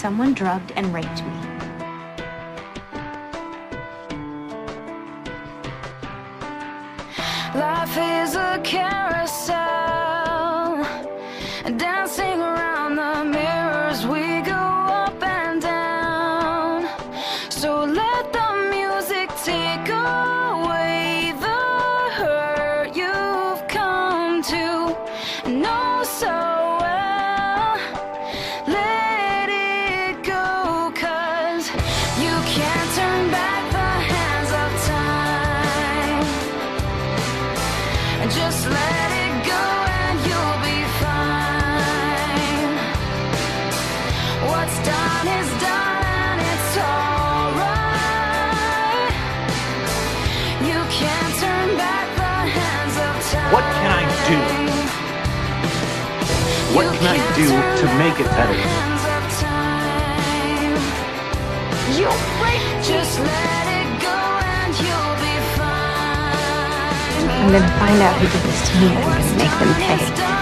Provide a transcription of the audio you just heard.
someone drugged and raped me. Life is a carousel, dancing around the mirrors. We go up and down. So let the What can I do? What can I do to make it better? the hands of time. You raped Just let it go and you'll be fine. I'm gonna find out who did this to me and I'm gonna make them pay.